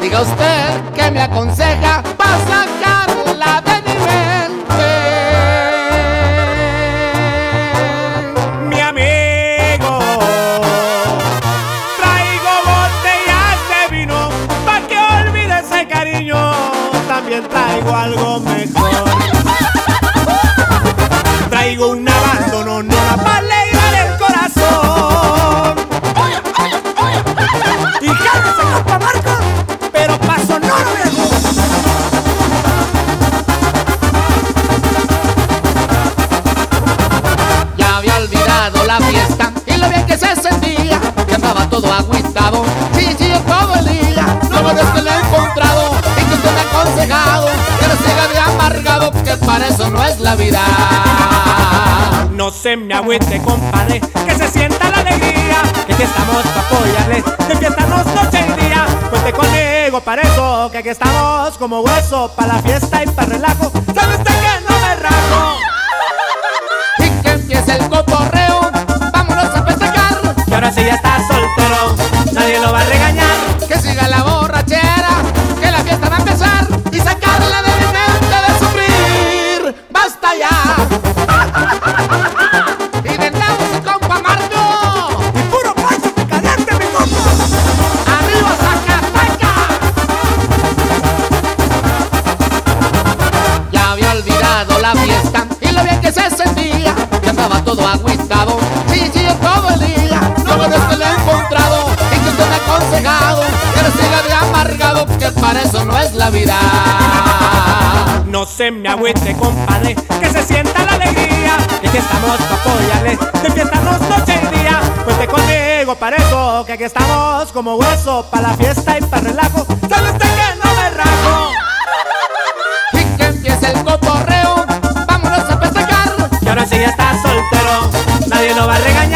diga usted que me aconseja para sacarla de mi mente. Mi amigo, traigo botellas de vino pa' que olvide ese cariño. También traigo algo mejor. Traigo un la fiesta y lo bien que se sentía. Que andaba todo agüitado, chillo todo el día. Luego de que lo he encontrado y que usted me ha aconsejado que no siga de amargado, que para eso no es la vida. No se me agüite, compadre, que se sienta la alegría, que aquí estamos para apoyarle, de fiestarnos noche y día. Cuente conmigo para eso, que aquí estamos como hueso, para la fiesta y para relajo. ¿Sabe la vida. No se me agüite, compadre, que se sienta la alegría. Y que estamos para apoyarle, de fiestarnos noche y día. Cuente conmigo para eso, que aquí estamos como hueso, para la fiesta y para relajo. ¿Sabe usted que no me rajo? Y que empiece el cotorreo, vámonos a festejar. Y ahora sí ya está soltero, nadie lo va a regañar.